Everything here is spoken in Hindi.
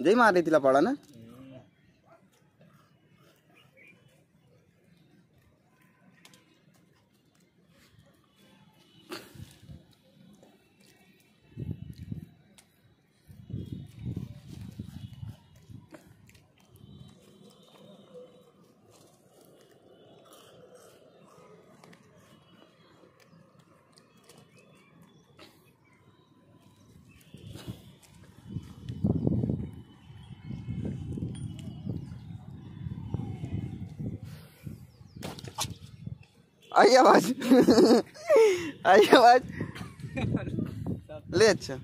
जय मार रही आई आवाज़। आई आवाज़। ले अच्छा।